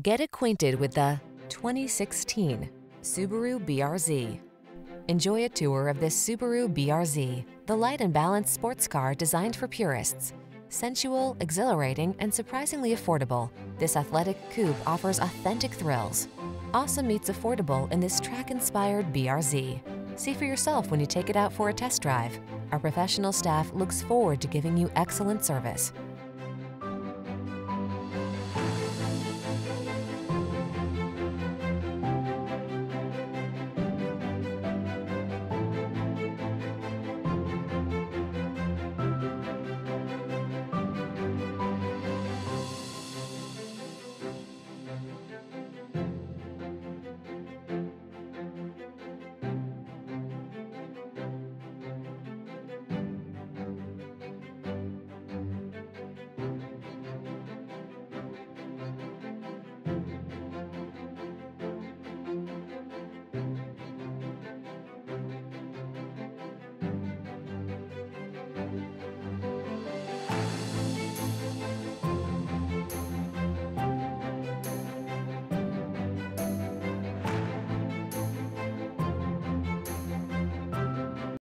Get acquainted with the 2016 Subaru BRZ. Enjoy a tour of this Subaru BRZ, the light and balanced sports car designed for purists. Sensual, exhilarating, and surprisingly affordable, this athletic coupe offers authentic thrills. Awesome meets affordable in this track-inspired BRZ. See for yourself when you take it out for a test drive. Our professional staff looks forward to giving you excellent service.